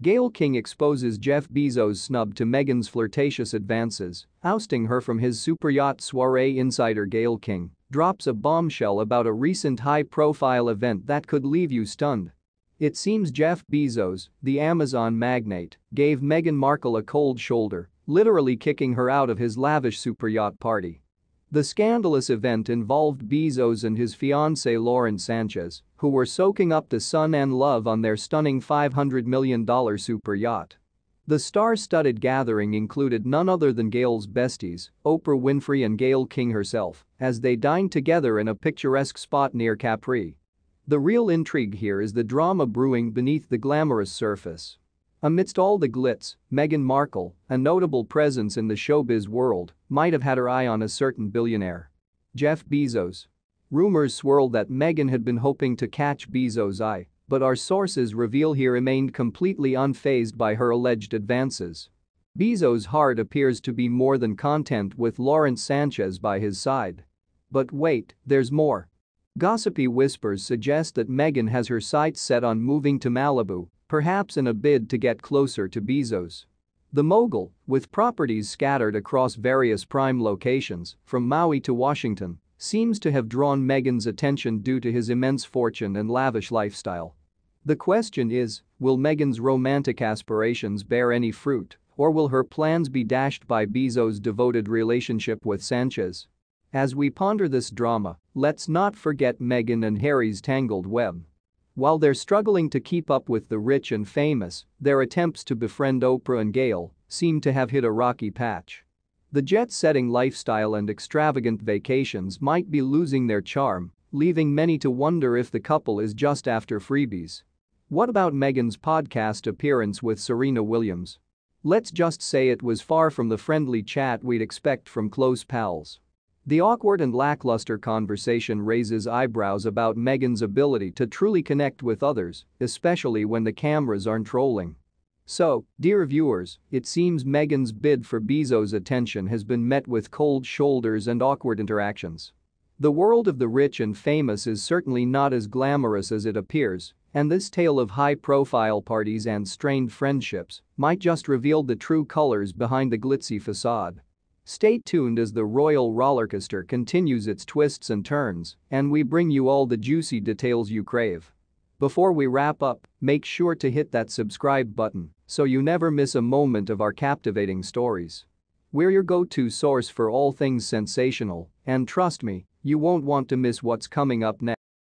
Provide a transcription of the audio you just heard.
Gayle King exposes Jeff Bezos' snub to Meghan's flirtatious advances, ousting her from his superyacht soiree insider Gayle King drops a bombshell about a recent high-profile event that could leave you stunned. It seems Jeff Bezos, the Amazon magnate, gave Meghan Markle a cold shoulder, literally kicking her out of his lavish superyacht party. The scandalous event involved Bezos and his fiancée Lauren Sanchez, who were soaking up the sun and love on their stunning $500 million super yacht. The star-studded gathering included none other than Gayle's besties, Oprah Winfrey and Gayle King herself, as they dined together in a picturesque spot near Capri. The real intrigue here is the drama brewing beneath the glamorous surface. Amidst all the glitz, Meghan Markle, a notable presence in the showbiz world, might have had her eye on a certain billionaire. Jeff Bezos. Rumors swirled that Meghan had been hoping to catch Bezos' eye, but our sources reveal he remained completely unfazed by her alleged advances. Bezos' heart appears to be more than content with Lawrence Sanchez by his side. But wait, there's more. Gossipy whispers suggest that Meghan has her sights set on moving to Malibu perhaps in a bid to get closer to Bezos. The mogul, with properties scattered across various prime locations, from Maui to Washington, seems to have drawn Meghan's attention due to his immense fortune and lavish lifestyle. The question is, will Meghan's romantic aspirations bear any fruit, or will her plans be dashed by Bezos' devoted relationship with Sanchez? As we ponder this drama, let's not forget Meghan and Harry's tangled web. While they're struggling to keep up with the rich and famous, their attempts to befriend Oprah and Gayle seem to have hit a rocky patch. The jet-setting lifestyle and extravagant vacations might be losing their charm, leaving many to wonder if the couple is just after freebies. What about Meghan's podcast appearance with Serena Williams? Let's just say it was far from the friendly chat we'd expect from close pals. The awkward and lackluster conversation raises eyebrows about Meghan's ability to truly connect with others, especially when the cameras aren't rolling. So, dear viewers, it seems Meghan's bid for Bezos' attention has been met with cold shoulders and awkward interactions. The world of the rich and famous is certainly not as glamorous as it appears, and this tale of high-profile parties and strained friendships might just reveal the true colors behind the glitzy facade. Stay tuned as the royal rollercoaster continues its twists and turns, and we bring you all the juicy details you crave. Before we wrap up, make sure to hit that subscribe button so you never miss a moment of our captivating stories. We're your go-to source for all things sensational, and trust me, you won't want to miss what's coming up next.